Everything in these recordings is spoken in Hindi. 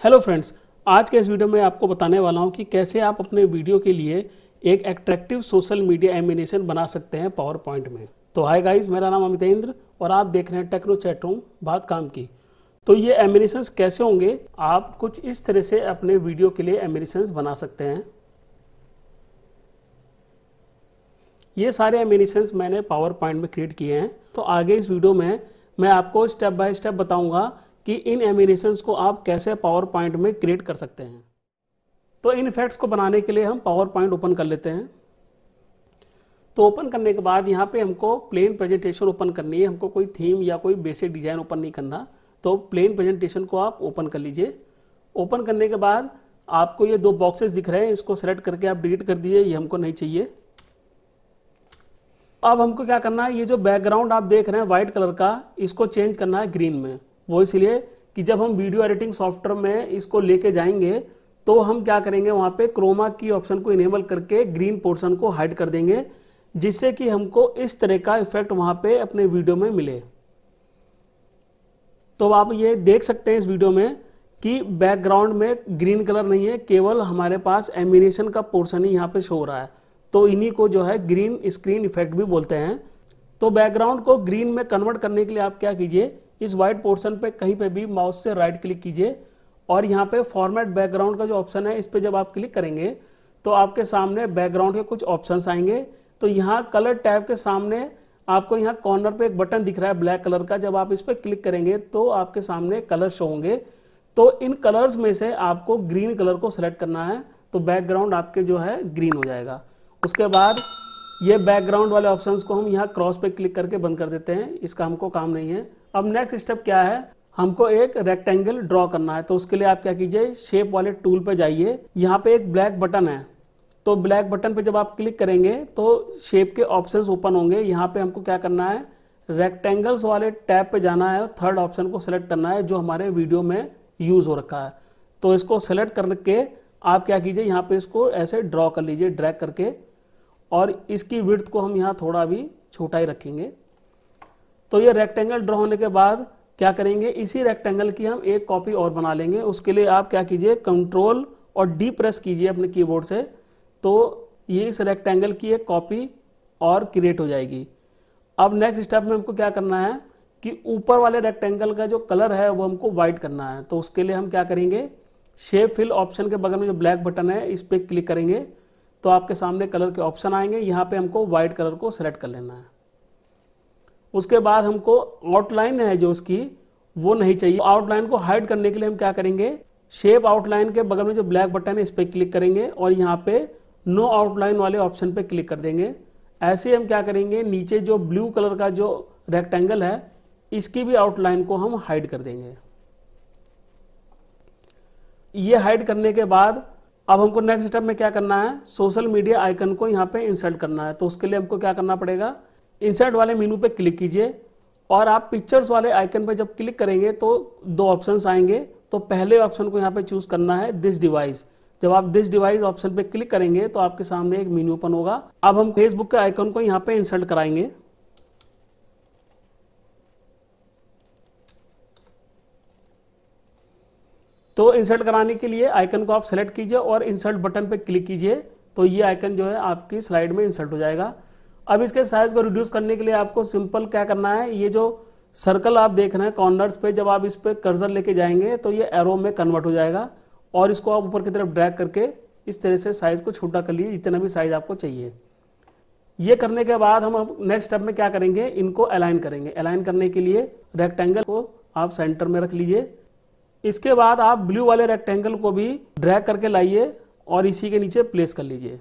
हेलो फ्रेंड्स आज के इस वीडियो में आपको बताने वाला हूँ कि कैसे आप अपने वीडियो के लिए एक एट्रैक्टिव सोशल मीडिया एमिनेशन बना सकते हैं पावर पॉइंट में। तो हाय गाइस मेरा नाम अमितेंद्र और आप देख रहे हैं टेक्नो चैट रूम बात काम की। तो ये एमिनेशंस कैसे होंगे? आप कुछ इस तरह से अपने वीडियो के लिए एमिनेशंस बना सकते हैं। ये सारे एमिनेशंस मैंने पावर पॉइंट में क्रिएट किए हैं। तो आगे इस वीडियो में मैं आपको स्टेप बाय स्टेप बताऊँगा कि इन एमिनेशंस को आप कैसे पावर पॉइंट में क्रिएट कर सकते हैं। तो इन इफेक्ट्स को बनाने के लिए हम पावर पॉइंट ओपन कर लेते हैं। तो ओपन करने के बाद यहाँ पे हमको प्लेन प्रेजेंटेशन ओपन करनी है। हमको कोई थीम या कोई बेसिक डिज़ाइन ओपन नहीं करना। तो प्लेन प्रेजेंटेशन को आप ओपन कर लीजिए। ओपन करने के बाद आपको ये दो बॉक्सेस दिख रहे हैं। इसको सेलेक्ट करके आप डिलीट कर दीजिए। ये हमको नहीं चाहिए। अब हमको क्या करना है? ये जो बैकग्राउंड आप देख रहे हैं व्हाइट कलर का, इसको चेंज करना है ग्रीन में। वो इसलिए कि जब हम वीडियो एडिटिंग सॉफ्टवेयर में इसको लेके जाएँगे तो हम क्या करेंगे, वहाँ पे क्रोमा की ऑप्शन को इनेबल करके ग्रीन पोर्शन को हाइड कर देंगे, जिससे कि हमको इस तरह का इफ़ेक्ट वहाँ पे अपने वीडियो में मिले। तो आप ये देख सकते हैं इस वीडियो में कि बैकग्राउंड में ग्रीन कलर नहीं है, केवल हमारे पास एमिनेशन का पोर्शन ही यहाँ पे शो हो रहा है। तो इन्हीं को जो है ग्रीन स्क्रीन इफ़ेक्ट भी बोलते हैं। तो बैकग्राउंड को ग्रीन में कन्वर्ट करने के लिए आप क्या कीजिए इस वाइट पोर्शन पे कहीं पे भी माउस से राइट क्लिक कीजिए और यहाँ पे फॉर्मेट बैकग्राउंड का जो ऑप्शन है, इस पर जब आप क्लिक करेंगे तो आपके सामने बैकग्राउंड के कुछ ऑप्शंस आएँगे। तो यहाँ कलर टैब के सामने आपको यहाँ कॉर्नर पे एक बटन दिख रहा है ब्लैक कलर का। जब आप इस पर क्लिक करेंगे तो आपके सामने कलर शो होंगे। तो इन कलर्स में से आपको ग्रीन कलर को सिलेक्ट करना है तो बैकग्राउंड आपके जो है ग्रीन हो जाएगा। उसके बाद ये बैकग्राउंड वाले ऑप्शंस को हम यहाँ क्रॉस पे क्लिक करके बंद कर देते हैं। इसका हमको काम नहीं है। अब नेक्स्ट स्टेप क्या है? हमको एक रेक्टेंगल ड्रॉ करना है। तो उसके लिए आप क्या कीजिए शेप वाले टूल पर जाइए। यहाँ पे एक ब्लैक बटन है। तो ब्लैक बटन पे जब आप क्लिक करेंगे तो शेप के ऑप्शंस ओपन होंगे। यहाँ पे हमको क्या करना है? रेक्टेंगल्स वाले टैब पे जाना है थर्ड ऑप्शन को सिलेक्ट करना है, जो हमारे वीडियो में यूज़ हो रखा है। तो इसको सेलेक्ट करके आप क्या कीजिए, यहाँ पे इसको ऐसे ड्रॉ कर लीजिए ड्रैग करके। और इसकी विर्थ को हम यहाँ थोड़ा भी छोटा ही रखेंगे। तो ये रेक्टेंगल ड्रॉ होने के बाद क्या करेंगे? इसी रेक्टेंगल की हम एक कॉपी और बना लेंगे। उसके लिए आप क्या कीजिए? कंट्रोल और डी प्रेस कीजिए अपने कीबोर्ड से। तो ये इस रेक्टेंगल की एक कॉपी और क्रिएट हो जाएगी। अब नेक्स्ट स्टेप में हमको क्या करना है कि ऊपर वाले रेक्टेंगल का जो कलर है, वो हमको व्हाइट करना है। तो उसके लिए हम क्या करेंगे? शेप फिल ऑप्शन के बगल में जो ब्लैक बटन है, इस पर क्लिक करेंगे। तो आपके सामने कलर के ऑप्शन आएँगे। यहाँ पे हमको व्हाइट कलर को सेलेक्ट कर लेना है। उसके बाद हमको आउटलाइन है जो उसकी, वो नहीं चाहिए। आउटलाइन को हाइड करने के लिए हम क्या करेंगे? शेप आउटलाइन के बगल में जो ब्लैक बटन है, इस पर क्लिक करेंगे और यहाँ पे नो आउटलाइन वाले ऑप्शन पे क्लिक कर देंगे। ऐसे हम क्या करेंगे? नीचे जो ब्लू कलर का जो रेक्टेंगल है, इसकी भी आउटलाइन को हम हाइड कर देंगे। ये हाइड करने के बाद अब हमको नेक्स्ट स्टेप में क्या करना है? सोशल मीडिया आइकन को यहाँ पे इंसर्ट करना है। तो उसके लिए हमको क्या करना पड़ेगा? इंसर्ट वाले मीनू पे क्लिक कीजिए और आप पिक्चर्स वाले आइकन पे जब क्लिक करेंगे तो दो ऑप्शंस आएँगे। तो पहले ऑप्शन को यहाँ पे चूज़ करना है दिस डिवाइस जब आप दिस डिवाइस ऑप्शन पे क्लिक करेंगे तो आपके सामने एक मीनू ओपन होगा। अब हम फेसबुक के आइकन को यहाँ पे इंसर्ट कराएँगे। तो इंसर्ट कराने के लिए आइकन को आप सेलेक्ट कीजिए और इंसर्ट बटन पे क्लिक कीजिए। तो ये आइकन जो है आपकी स्लाइड में इंसर्ट हो जाएगा। अब इसके साइज़ को रिड्यूस करने के लिए आपको सिंपल क्या करना है? ये जो सर्कल आप देख रहे हैं कॉर्नर्स पे जब आप इस पर कर्जर लेके जाएँगे तो ये एरो में कन्वर्ट हो जाएगा और इसको आप ऊपर की तरफ़ ड्रैग करके इस तरह से साइज़ को छोटा कर लीजिए, जितना भी साइज़ आपको चाहिए। ये करने के बाद हम नेक्स्ट स्टेप में क्या करेंगे? इनको अलाइन करेंगे। अलाइन करने के लिए रेक्टेंगल को आप सेंटर में रख लीजिए। इसके बाद आप ब्लू वाले रेक्टेंगल को भी ड्रैग करके लाइए और इसी के नीचे प्लेस कर लीजिए।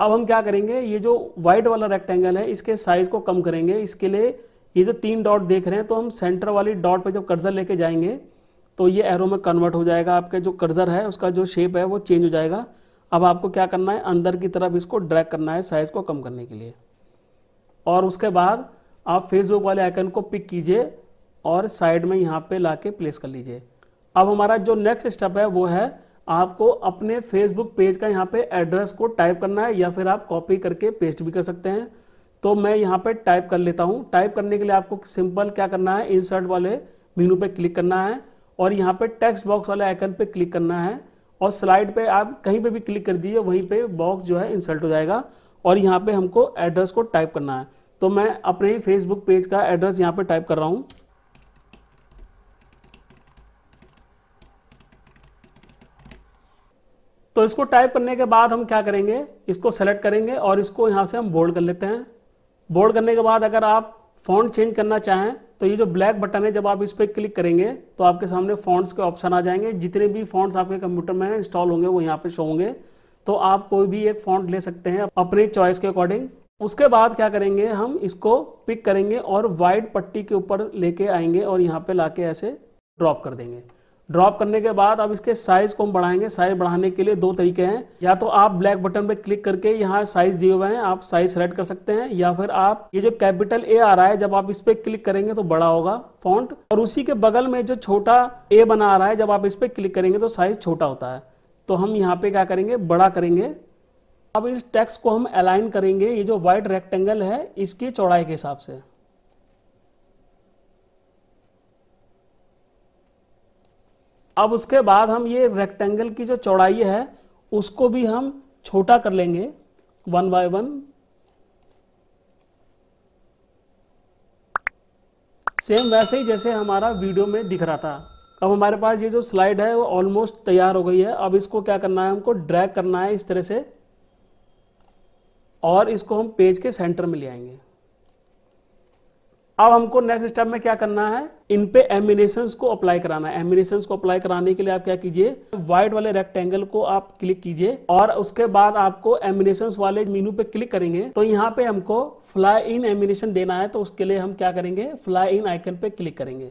अब हम क्या करेंगे? ये जो व्हाइट वाला रेक्टेंगल है, इसके साइज़ को कम करेंगे। इसके लिए ये जो तीन डॉट देख रहे हैं तो हम सेंटर वाली डॉट पे जब कर्जर लेके जाएँगे तो ये एरो में कन्वर्ट हो जाएगा। आपके जो कर्जर है, उसका जो शेप है, वो चेंज हो जाएगा। अब आपको क्या करना है? अंदर की तरफ़ इसको ड्रैग करना है साइज़ को कम करने के लिए। और उसके बाद आप फेसबुक वाले आइकन को पिक कीजिए और साइड में यहाँ पे ला प्लेस कर लीजिए। अब हमारा जो नेक्स्ट स्टेप है, वो है आपको अपने फेसबुक पेज का यहाँ पे एड्रेस को टाइप करना है या फिर आप कॉपी करके पेस्ट भी कर सकते हैं। तो मैं यहाँ पे टाइप कर लेता हूँ। टाइप करने के लिए आपको सिंपल क्या करना है? इंसर्ट वाले मीनू पे क्लिक करना है और यहाँ पे टेक्स्ट बॉक्स वाले आइकन पे क्लिक करना है और स्लाइड पे आप कहीं पे भी क्लिक कर दीजिए वहीं पे बॉक्स जो है इंसल्ट हो जाएगा और यहाँ पे हमको एड्रेस को टाइप करना है। तो मैं अपने ही फेसबुक पेज का एड्रेस यहाँ पे टाइप कर रहा हूँ। तो इसको टाइप करने के बाद हम क्या करेंगे? इसको सेलेक्ट करेंगे और इसको यहाँ से हम बोल्ड कर लेते हैं। बोल्ड करने के बाद अगर आप फॉन्ट चेंज करना चाहें तो ये जो ब्लैक बटन है, जब आप इस पर क्लिक करेंगे तो आपके सामने फॉन्ट्स के ऑप्शन आ जाएँगे। जितने भी फॉन्ट्स आपके कंप्यूटर में इंस्टॉल होंगे, वो यहाँ पे शो होंगे। तो आप कोई भी एक फॉन्ट ले सकते हैं अपने चॉइस के अकॉर्डिंग उसके बाद क्या करेंगे हम, इसको पिक करेंगे और वाइट पट्टी के ऊपर लेके आएँगे और यहाँ पे लाके ऐसे ड्रॉप कर देंगे। ड्रॉप करने के बाद अब इसके साइज़ को हम बढ़ाएँगे। साइज़ बढ़ाने के लिए दो तरीके हैं। या तो आप ब्लैक बटन पे क्लिक करके यहाँ साइज़ दिए हुए हैं, आप साइज़ सेलेक्ट कर सकते हैं, या फिर आप ये जो कैपिटल ए आ रहा है, जब आप इस पर क्लिक करेंगे तो बड़ा होगा फॉन्ट और उसी के बगल में जो छोटा ए बना आ रहा है, जब आप इस पर क्लिक करेंगे तो साइज़ छोटा होता है। तो हम यहाँ पे क्या करेंगे? बड़ा करेंगे। अब इस टेक्स्ट को हम अलाइन करेंगे। ये जो व्हाइट रेक्टेंगल है, इसकी चौड़ाई के हिसाब से। अब उसके बाद हम ये रेक्टेंगल की जो चौड़ाई है, उसको भी हम छोटा कर लेंगे। वन बाय वन सेम वैसे ही जैसे हमारा वीडियो में दिख रहा था। अब हमारे पास ये जो स्लाइड है, वो ऑलमोस्ट तैयार हो गई है। अब इसको क्या करना है, हमको ड्रैग करना है इस तरह से। और इसको हम पेज के सेंटर में ले आएँगे। अब हमको नेक्स्ट स्टेप में क्या करना है? इन पे एमिनेशन को अप्लाई कराना है। एमिनेशन को अप्लाई कराने के लिए आप क्या कीजिए? व्हाइट वाले रेक्टेंगल को आप क्लिक कीजिए और उसके बाद आपको एमिनेशन वाले मीनू पे क्लिक करेंगे। तो यहाँ पे हमको फ्लाई इन एमिनेशन देना है। तो उसके लिए हम क्या करेंगे? फ्लाई इन आइकन पे क्लिक करेंगे।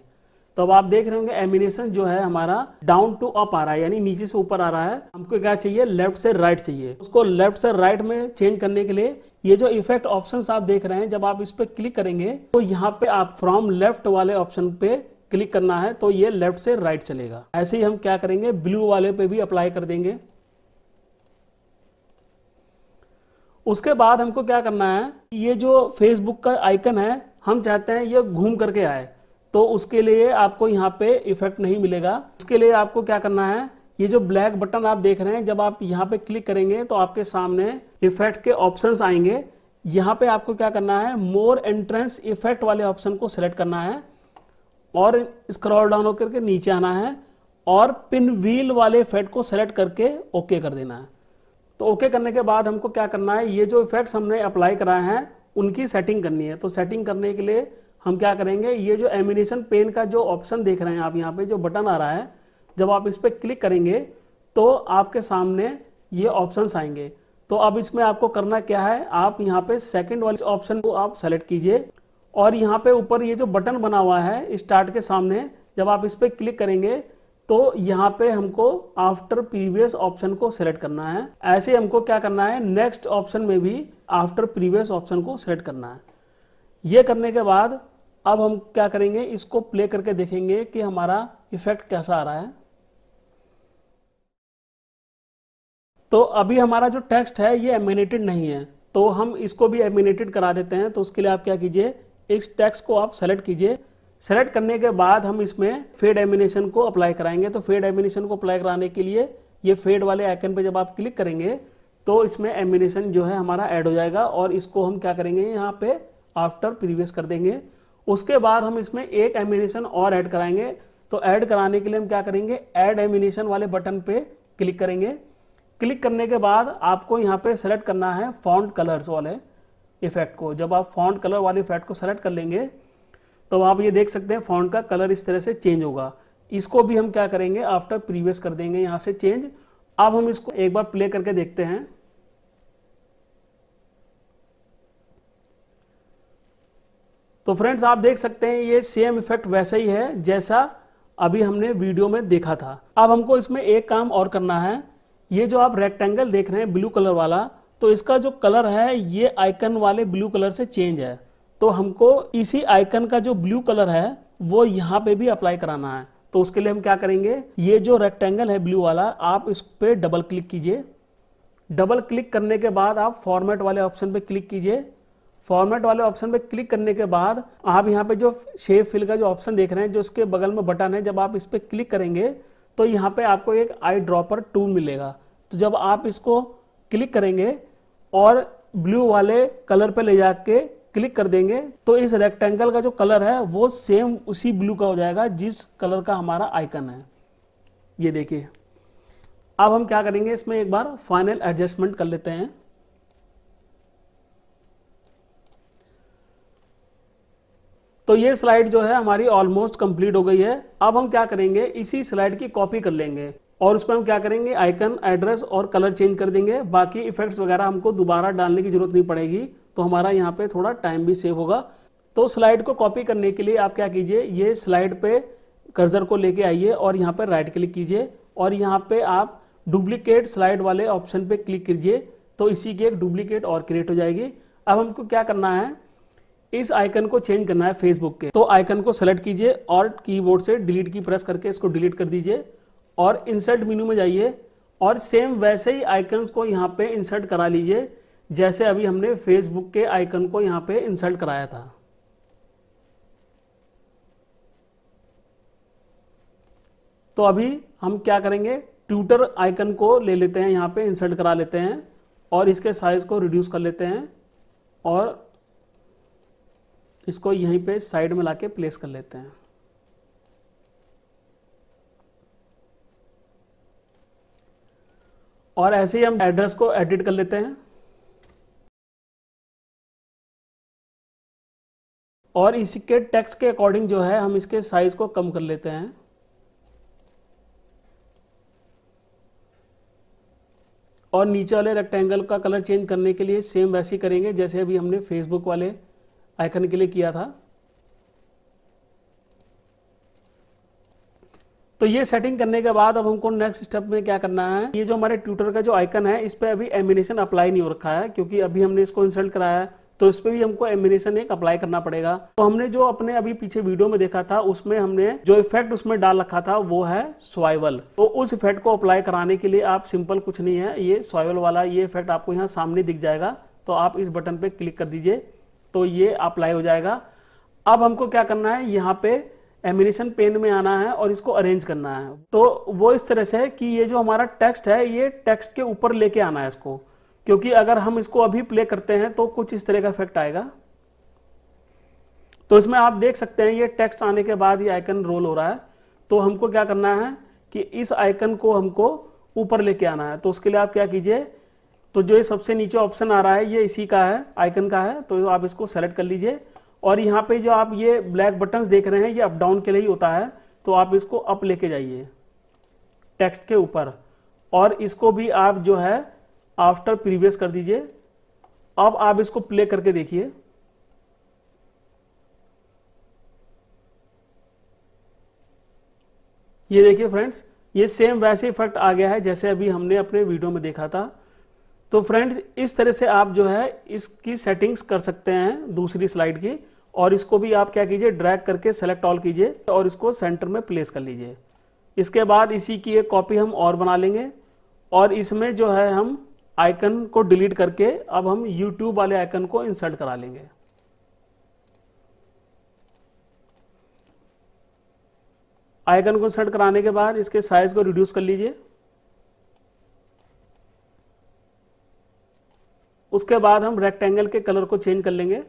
तो अब आप देख रहे होंगे एमिनेशन जो है हमारा डाउन टू अप आ रहा है, यानी नीचे से ऊपर आ रहा है। हमको क्या चाहिए? लेफ़्ट से राइट चाहिए। उसको लेफ़्ट से राइट में चेंज करने के लिए ये जो इफ़ेक्ट ऑप्शंस आप देख रहे हैं, जब आप इस पर क्लिक करेंगे तो यहाँ पे आप फ्रॉम लेफ़्ट वाले ऑप्शन पे क्लिक करना है तो ये लेफ़्ट से राइट चलेगा। ऐसे ही हम क्या करेंगे? ब्लू वाले पे भी अप्लाई कर देंगे। उसके बाद हमको क्या करना है? ये जो फेसबुक का आइकन है, हम चाहते हैं ये घूम करके आए। तो उसके लिए आपको यहाँ पे इफ़ेक्ट नहीं मिलेगा। उसके लिए आपको क्या करना है? ये जो ब्लैक बटन आप देख रहे हैं, जब आप यहाँ पे क्लिक करेंगे तो आपके सामने इफ़ेक्ट के ऑप्शंस आएँगे। यहाँ पे आपको क्या करना है? मोर एंट्रेंस इफ़ेक्ट वाले ऑप्शन को सिलेक्ट करना है और स्क्रॉल डाउन होकर के नीचे आना है और पिन व्हील वाले इफ़ेक्ट को सेलेक्ट करके ओके कर देना है। तो ओके करने के बाद हमको क्या करना है? ये जो इफेक्ट्स हमने अप्लाई कराए हैं, उनकी सेटिंग करनी है। तो सेटिंग करने के लिए हम क्या करेंगे, ये जो एमिनेशन पेन का जो ऑप्शन देख रहे हैं आप यहाँ पे, जो बटन आ रहा है, जब आप इस पर क्लिक करेंगे तो आपके सामने ये ऑप्शंस आएँगे। तो अब इसमें आपको करना क्या है, आप यहाँ पे सेकंड वाले ऑप्शन को आप सेलेक्ट कीजिए और यहाँ पे ऊपर ये जो बटन बना हुआ है स्टार्ट के सामने, जब आप इस पर क्लिक करेंगे तो यहाँ पे हमको आफ्टर प्रीवियस ऑप्शन को सिलेक्ट करना है। ऐसे हमको क्या करना है नेक्स्ट ऑप्शन में भी आफ्टर प्रीवियस ऑप्शन को सिलेक्ट करना है। ये करने के बाद अब हम क्या करेंगे, इसको प्ले करके देखेंगे कि हमारा इफ़ेक्ट कैसा आ रहा है। तो अभी हमारा जो टेक्स्ट है, ये एमिनेटेड नहीं है। तो हम इसको भी एमिनेटेड करा देते हैं। तो उसके लिए आप क्या कीजिए, इस टेक्स्ट को आप सेलेक्ट कीजिए। सेलेक्ट करने के बाद हम इसमें फेड एमिनेशन को अप्लाई कराएँगे। तो फेड एमिनेशन को अप्लाई कराने के लिए ये फेड वाले आइकन पे जब आप क्लिक करेंगे तो इसमें एमिनेशन जो है हमारा ऐड हो जाएगा। और इसको हम क्या करेंगे, यहाँ पे आफ्टर प्रीवियस कर देंगे। उसके बाद हम इसमें एक एमिनेशन और ऐड कराएँगे। तो ऐड कराने के लिए हम क्या करेंगे? ऐड एमिनेशन वाले बटन पे क्लिक करेंगे। क्लिक करने के बाद आपको यहाँ पे सेलेक्ट करना है फॉन्ट कलर्स वाले इफ़ेक्ट को। जब आप फॉन्ट कलर वाले इफ़ेक्ट को सेलेक्ट कर लेंगे तो आप ये देख सकते हैं फॉन्ट का कलर इस तरह से चेंज होगा। इसको भी हम क्या करेंगे? आफ्टर प्रीवियस कर देंगे यहाँ से चेंज अब हम इसको एक बार प्ले करके देखते हैं। तो फ्रेंड्स, आप देख सकते हैं ये सेम इफ़ेक्ट वैसा ही है जैसा अभी हमने वीडियो में देखा था। अब हमको इसमें एक काम और करना है। ये जो आप रेक्टेंगल देख रहे हैं ब्लू कलर वाला तो इसका जो कलर है, ये आइकन वाले ब्लू कलर से चेंज है। तो हमको इसी आइकन का जो ब्लू कलर है, वो यहाँ पे भी अप्लाई कराना है। तो उसके लिए हम क्या करेंगे? ये जो रेक्टेंगल है ब्लू वाला, आप इस पर डबल क्लिक कीजिए। डबल क्लिक करने के बाद आप फॉर्मेट वाले ऑप्शन पे क्लिक कीजिए। फॉर्मेट वाले ऑप्शन पे क्लिक करने के बाद आप यहाँ पे जो शेप फिल का जो ऑप्शन देख रहे हैं, जो उसके बगल में बटन है, जब आप इस पर क्लिक करेंगे तो यहाँ पे आपको एक आई ड्रॉपर टूल मिलेगा। तो जब आप इसको क्लिक करेंगे और ब्लू वाले कलर पे ले जाके क्लिक कर देंगे तो इस रेक्टेंगल का जो कलर है, वो सेम उसी ब्लू का हो जाएगा, जिस कलर का हमारा आइकन है। ये देखिए। अब हम क्या करेंगे, इसमें एक बार फाइनल एडजस्टमेंट कर लेते हैं। तो ये स्लाइड जो है हमारी ऑलमोस्ट कंप्लीट हो गई है। अब हम क्या करेंगे? इसी स्लाइड की कॉपी कर लेंगे और उस पर हम क्या करेंगे? आइकन एड्रेस और कलर चेंज कर देंगे। बाकी इफेक्ट्स वगैरह हमको दोबारा डालने की ज़रूरत नहीं पड़ेगी तो हमारा यहाँ पे थोड़ा टाइम भी सेव होगा। तो स्लाइड को कॉपी करने के लिए आप क्या कीजिए? ये स्लाइड पे कर्जर को लेके आइए और यहाँ पर राइट क्लिक कीजिए और यहाँ पे आप डुप्लीकेट स्लाइड वाले ऑप्शन पे क्लिक कीजिए तो इसी की एक डुप्लीकेट और क्रिएट हो जाएगी। अब हमको क्या करना है? इस आइकन को चेंज करना है फेसबुक के। तो आइकन को सेलेक्ट कीजिए और कीबोर्ड से डिलीट की प्रेस करके इसको डिलीट कर दीजिए और इंसर्ट मेनू में जाइए और सेम वैसे ही आइकन्स को यहाँ पे इंसर्ट करा लीजिए जैसे अभी हमने फेसबुक के आइकन को यहाँ पे इंसर्ट कराया था। तो अभी हम क्या करेंगे? ट्यूटर आइकन को ले लेते हैं, यहाँ पे इंसर्ट करा लेते हैं और इसके साइज़ को रिड्यूस कर लेते हैं और इसको यहीं पे साइड में लाके प्लेस कर लेते हैं। और ऐसे ही हम एड्रेस को एडिट कर लेते हैं। और इसके टेक्स्ट के अकॉर्डिंग जो है, हम इसके साइज़ को कम कर लेते हैं। और नीचे वाले रेक्टेंगल का कलर चेंज करने के लिए सेम वैसे ही करेंगे, जैसे अभी हमने फेसबुक वाले आइकन के लिए किया था। तो ये सेटिंग करने के बाद अब हमको नेक्स्ट स्टेप में क्या करना है? ये जो हमारे ट्विटर का जो आइकन है, इस पर अभी एमिनेशन अप्लाई नहीं हो रखा है, क्योंकि अभी हमने इसको इंसल्ट कराया है तो इस पर भी हमको एमिनेशन एक अप्लाई करना पड़ेगा। तो हमने जो अपने अभी पीछे वीडियो में देखा था, उसमें हमने जो इफ़ेक्ट उसमें डाल रखा था, वो है स्वाइवल तो उस इफ़ेक्ट को अप्लाई कराने के लिए आप सिंपल कुछ नहीं है, ये स्वाइवल वाला ये इफ़ेक्ट आपको यहाँ सामने दिख जाएगा तो आप इस बटन पे क्लिक कर दीजिए। तो ये अप्लाई हो जाएगा। अब हमको क्या करना है? यहाँ पे एमिनेशन पेन में आना है और इसको अरेंज करना है। तो वो इस तरह से है कि ये जो हमारा टेक्स्ट है, ये टेक्स्ट के ऊपर लेके आना है इसको। क्योंकि अगर हम इसको अभी प्ले करते हैं तो कुछ इस तरह का इफ़ेक्ट आएगा। तो इसमें आप देख सकते हैं, ये टेक्स्ट आने के बाद ये आइकन रोल हो रहा है। तो हमको क्या करना है कि इस आइकन को हमको ऊपर लेके आना है। तो उसके लिए आप क्या कीजिए तो जो ये सबसे नीचे ऑप्शन आ रहा है, ये इसी का है आइकन का है तो आप इसको सेलेक्ट कर लीजिए। और यहाँ पे जो आप ये ब्लैक बटन्स देख रहे हैं, ये अप डाउन के लिए ही होता है तो आप इसको अप लेके जाइए टेक्स्ट के ऊपर। और इसको भी आप जो है आफ्टर प्रीवियस कर दीजिए। अब आप इसको प्ले करके देखिए। ये देखिए फ्रेंड्स ये सेम वैसे इफ़ेक्ट आ गया है, जैसे अभी हमने अपने वीडियो में देखा था। तो फ्रेंड्स, इस तरह से आप जो है इसकी सेटिंग्स कर सकते हैं दूसरी स्लाइड की, और इसको भी आप क्या कीजिए, ड्रैग करके सेलेक्ट ऑल कीजिए और इसको सेंटर में प्लेस कर लीजिए। इसके बाद इसी की एक कॉपी हम और बना लेंगे और इसमें जो है हम आइकन को डिलीट करके अब हम यूट्यूब वाले आइकन को इंसर्ट करा लेंगे। आइकन को इंसर्ट कराने के बाद इसके साइज़ को रिड्यूस कर लीजिए। उसके बाद हम रेक्टेंगल के कलर को चेंज कर लेंगे।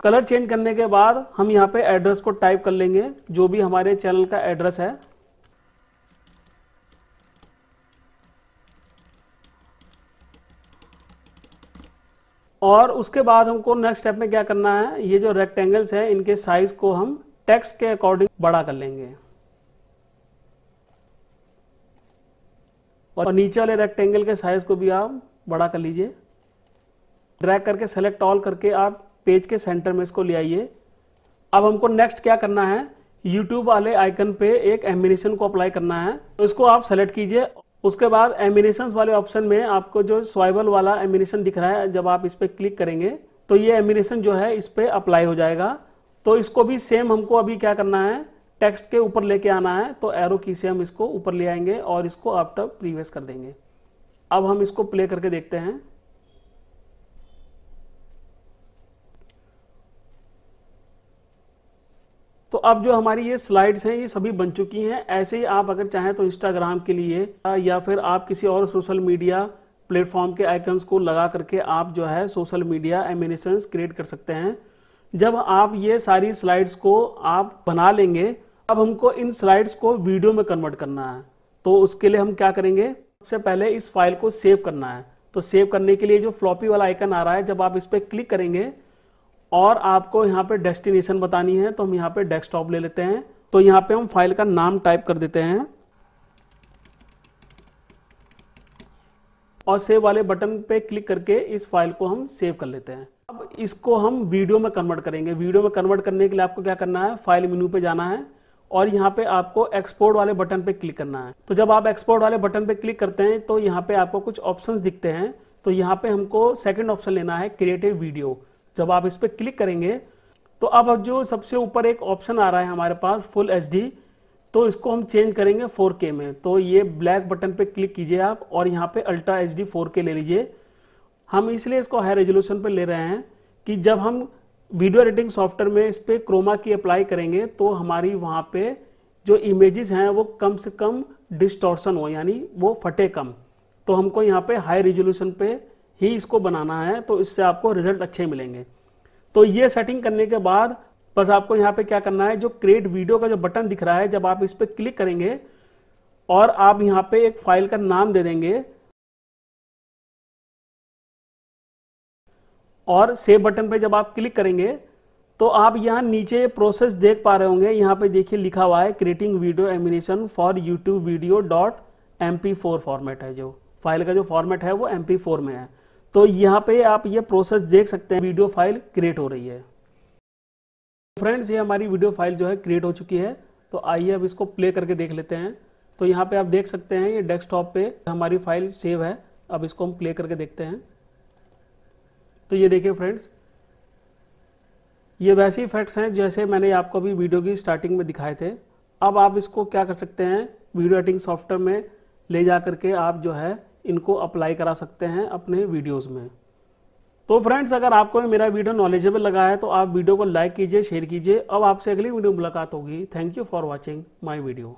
कलर चेंज करने के बाद हम यहाँ पे एड्रेस को टाइप कर लेंगे, जो भी हमारे चैनल का एड्रेस है। और उसके बाद हमको नेक्स्ट स्टेप में क्या करना है, ये जो रेक्टेंगल्स है, इनके साइज़ को हम टेक्स्ट के अकॉर्डिंग बड़ा कर लेंगे। और नीचे वाले रेक्टेंगल के साइज़ को भी आप बड़ा कर लीजिए। ड्रैग करके सेलेक्ट ऑल करके आप पेज के सेंटर में इसको ले आइए। अब हमको नेक्स्ट क्या करना है? यूट्यूब वाले आइकन पे एक एमिनेशन को अप्लाई करना है। तो इसको आप सेलेक्ट कीजिए। उसके बाद एमिनेशन वाले ऑप्शन में आपको जो स्वाइबल वाला एमिनेशन दिख रहा है, जब आप इस पर क्लिक करेंगे तो ये एमिनेशन जो है इस पर अप्लाई हो जाएगा। तो इसको भी सेम हमको अभी क्या करना है? टेक्स्ट के ऊपर लेके आना है तो एरो की से हम इसको ऊपर ले आएँगे और इसको आफ्टर प्रीवियस कर देंगे। अब हम इसको प्ले करके देखते हैं। तो अब जो हमारी ये स्लाइड्स हैं, ये सभी बन चुकी हैं। ऐसे ही आप अगर चाहें तो इंस्टाग्राम के लिए, या फिर आप किसी और सोशल मीडिया प्लेटफॉर्म के आइकन्स को लगा करके आप जो है सोशल मीडिया एमिनेशंस क्रिएट कर सकते हैं। जब आप ये सारी स्लाइड्स को आप बना लेंगे अब हमको इन स्लाइड्स को वीडियो में कन्वर्ट करना है। तो उसके लिए हम क्या करेंगे? सबसे पहले इस फ़ाइल को सेव करना है। तो सेव करने के लिए जो फ्लॉपी वाला आइकन आ रहा है, जब आप इस पर क्लिक करेंगे और आपको यहाँ पे डेस्टिनेशन बतानी है तो हम यहाँ पे डेस्कटॉप ले लेते हैं। तो यहाँ पे हम फ़ाइल का नाम टाइप कर देते हैं। और सेव वाले बटन पे क्लिक करके इस फ़ाइल को हम सेव कर लेते हैं। अब इसको हम वीडियो में कन्वर्ट करेंगे। वीडियो में कन्वर्ट करने के लिए आपको क्या करना है? फ़ाइल मेनू पे जाना है। और यहाँ पे आपको एक्सपोर्ट वाले बटन पे क्लिक करना है। तो जब आप एक्सपोर्ट वाले बटन पे क्लिक करते हैं तो यहाँ पे आपको कुछ ऑप्शंस दिखते हैं। तो यहाँ पे हमको सेकंड ऑप्शन लेना है क्रिएटिव वीडियो जब आप इस पर क्लिक करेंगे तो अब जो सबसे ऊपर एक ऑप्शन आ रहा है हमारे पास फुल एच तो इसको हम चेंज करेंगे 4K में। तो ये ब्लैक बटन पे क्लिक कीजिए आप और यहाँ पे अल्ट्रा एच डी फोर ले लीजिए। हम इसलिए इसको हाई रेजोल्यूशन पे ले रहे हैं कि जब हम वीडियो एडिटिंग सॉफ्टवेयर में इस पर क्रोमा की अप्लाई करेंगे तो हमारी वहाँ पे जो इमेजेस हैं वो कम से कम डिस्टॉर्शन हो, यानी वो फटे कम। तो हमको यहाँ पे हाई रेजोल्यूशन पे ही इसको बनाना है तो इससे आपको रिज़ल्ट अच्छे मिलेंगे। तो ये सेटिंग करने के बाद बस आपको यहाँ पे क्या करना है, जो क्रिएट वीडियो का जो बटन दिख रहा है, जब आप इस पर क्लिक करेंगे और आप यहाँ पे एक फ़ाइल का नाम दे देंगे और सेव बटन पे जब आप क्लिक करेंगे तो आप यहाँ नीचे प्रोसेस देख पा रहे होंगे। यहाँ पे देखिए लिखा हुआ है creating video animation for YouTube video dot M format है जो। फ़ाइल का जो फॉर्मेट है, वो एम में है। तो यहाँ पे आप ये प्रोसेस देख सकते हैं वीडियो फ़ाइल क्रिएट हो रही है। फ्रेंड्स ये हमारी वीडियो फ़ाइल जो है क्रिएट हो चुकी है। तो आइए अब इसको प्ले करके देख लेते हैं। तो यहाँ पे आप देख सकते हैं, ये डेस्कटॉप पे हमारी फ़ाइल सेव है। अब इसको हम प्ले करके देखते हैं। तो ये देखिए फ्रेंड्स ये वैसे इफेक्ट्स हैं जैसे मैंने आपको अभी वीडियो की स्टार्टिंग में दिखाए थे। अब आप इसको क्या कर सकते हैं? वीडियो एडिटिंग सॉफ्टवेयर में ले जा करके आप जो है इनको अप्लाई करा सकते हैं अपने वीडियोस में। तो फ्रेंड्स अगर आपको मेरा वीडियो नॉलेजेबल लगा है तो आप वीडियो को लाइक कीजिए शेयर कीजिए। अब आपसे अगली वीडियो मुलाकात होगी। Thank you for watching my video